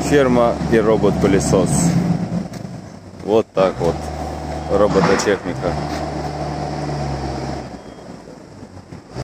ферма и робот-пылесос. Вот так вот. Робототехника.